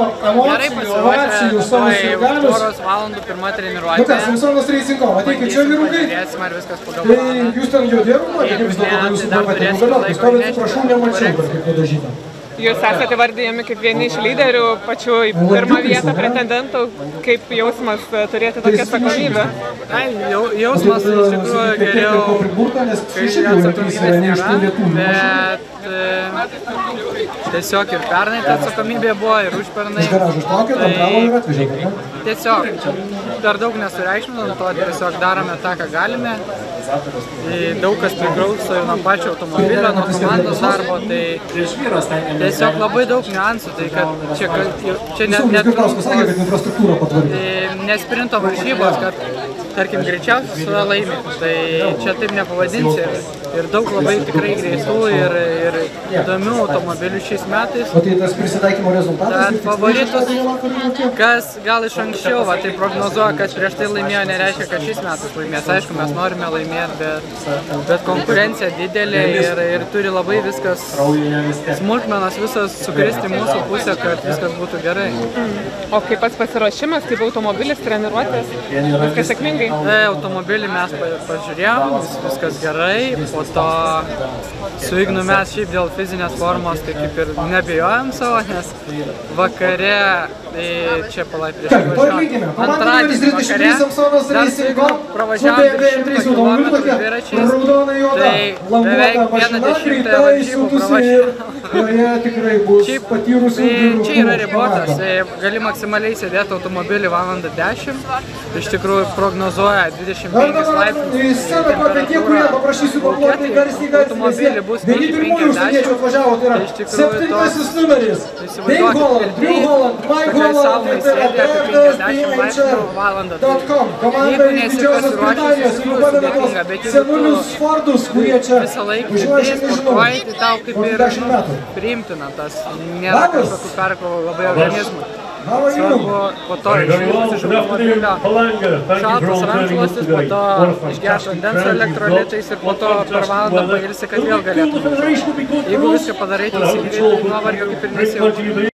Gerai pasiruošę, savo tuoj poros valandų pirma Nu ką, treniruotė. Samsonas Reisingo, ateikit čia vyrukai. Žiūrėsim, ar viskas pagal Tai planą. jūs ten jo dėrumote, kaip vis dėlto Ne, jūs tai dar suprantate, turėsim nugaliotis. laiko To įnešti. atsiprašau, nemačiau dar kaip nudažyta. Jūs esate vardėjami kaip vieni iš lyderių, pačių į pirmą vietą pretendentų. Kaip jausmas e, turėti tokią atsakomybę? Jau, jausmas iš tikrųjų geriau, kai atsakomybės nėra, bet e, tiesiog ir pernai ta atsakomybė buvo, ir užpernai. Tai? Tiesiog per daug nesureikšminam to, tiesiog darome tą, ką galime. Tai daug kas priklauso ir nuo pačio automobilio, nuo komandos darbo, tai tiesiog labai daug niuansų, tai kad čia, kad- čia net, net patvarkė. Tai nesprinto varžybos, kad tarkim greičiausias visada laimi. Tai čia taip nepavadinsi. Ir, ir daug labai tikrai greitų ir, ir įdomių automobilių šiais metais. O tai tas prisitaikymo rezultatas? Tad favoritus, kas gal iš anksčiau, va, tai prognozuoja, kas prieš tai laimėjo, nereiškia, kad šis metas laimės. Aišku, mes norime laimėti, bet, bet konkurencija didelė ir, ir turi labai viskas, smulkmenos visas sukristi mūsų pusę, kad viskas būtų gerai. O kaip pats pasiruošimas, kaip automobilis, treniruotės, viskas sėkmingai? Tai automobilį mes pa- pažiūrėjom, vis, viskas gerai, po to su Ignu mes šiaip dėl fizinės formos, tai kaip ir nebijojom savo, nes vakare tai čia palai prieš važiuojam. Antradienį vakare dar sveiko pravažiavom 300 km dviračiais, tai beveik vieną dešimtąją varžybų pravažiavom. Joje tikrai bus patyrusių tai vyrų. Čia yra ribotas, tai gali maksimaliai sėdėti automobilį valandą 10, iš tikrųjų prognozuoja 25 laipsnių. Į sceną pakvietė, kurie paprašysiu paploti garsiai gatvėse. Automobilį bus 50. Ačiū, atvažiavo, tai yra septintasis numeris. Dave Holland, Drew Holland, Mike Holland, tai yra dfdbhl.com. Komanda iš Didžiosios Britanijos, kurių padeda tos senulius Fordus, kurie čia važiuoja šiandien nežinau. Tai tau kaip ir priimtina tas, nėra kažkokių perkrovų labai organizmų. Svarbu po to išlipti iš automobilio. Šaltas rankšluostis, po to išgerti vandens elektrolitais ir po to per valandą pailsi, kad vėl galėtum. Jeigu viską padarai teisingai, nuovargio kaip ir nesijauti.